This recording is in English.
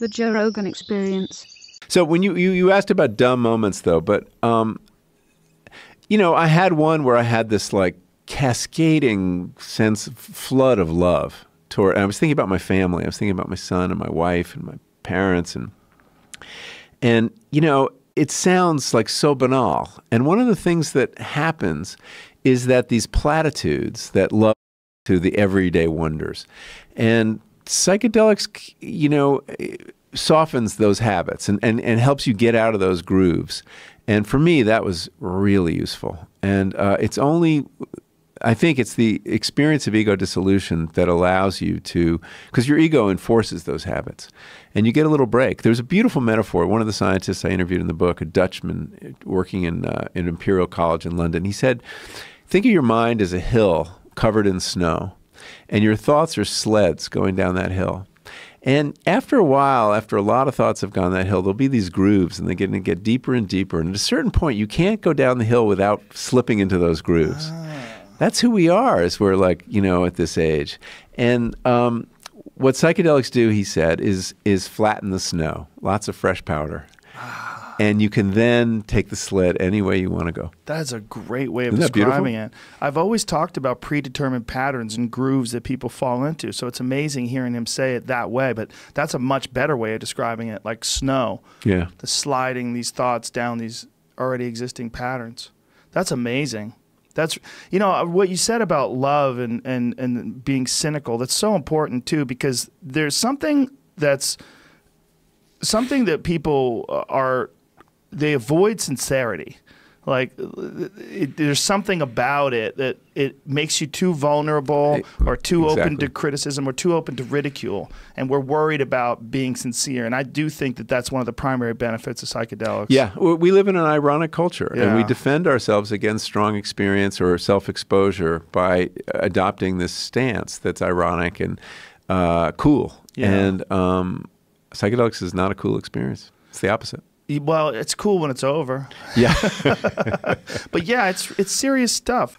The Joe Rogan Experience. So when you, you, you asked about dumb moments though, but um, you know, I had one where I had this like cascading sense flood of love toward. I was thinking about my family. I was thinking about my son and my wife and my parents and and you know, it sounds like so banal. And one of the things that happens is that these platitudes that love to the everyday wonders. And psychedelics, you know, softens those habits and, and, and helps you get out of those grooves. And for me, that was really useful. And uh, it's only, I think it's the experience of ego dissolution that allows you to, because your ego enforces those habits and you get a little break. There's a beautiful metaphor. One of the scientists I interviewed in the book, a Dutchman working in, uh, in Imperial College in London, he said, Think of your mind as a hill covered in snow, and your thoughts are sleds going down that hill. And after a while, after a lot of thoughts have gone that hill, there'll be these grooves and they're going to get deeper and deeper. And at a certain point, you can't go down the hill without slipping into those grooves. Ah. That's who we are as we're like, you know, at this age. And um, what psychedelics do, he said, is, is flatten the snow, lots of fresh powder. Ah and you can then take the sled any way you want to go. That's a great way of Isn't describing it. I've always talked about predetermined patterns and grooves that people fall into. So it's amazing hearing him say it that way, but that's a much better way of describing it, like snow. Yeah. The sliding these thoughts down these already existing patterns. That's amazing. That's you know uh, what you said about love and and and being cynical. That's so important too because there's something that's something that people uh, are they avoid sincerity. Like it, there's something about it that it makes you too vulnerable or too exactly. open to criticism or too open to ridicule, and we're worried about being sincere. And I do think that that's one of the primary benefits of psychedelics. Yeah, we live in an ironic culture, yeah. and we defend ourselves against strong experience or self-exposure by adopting this stance that's ironic and uh, cool. Yeah. And um, psychedelics is not a cool experience. It's the opposite. Well, it's cool when it's over. Yeah. but yeah, it's it's serious stuff.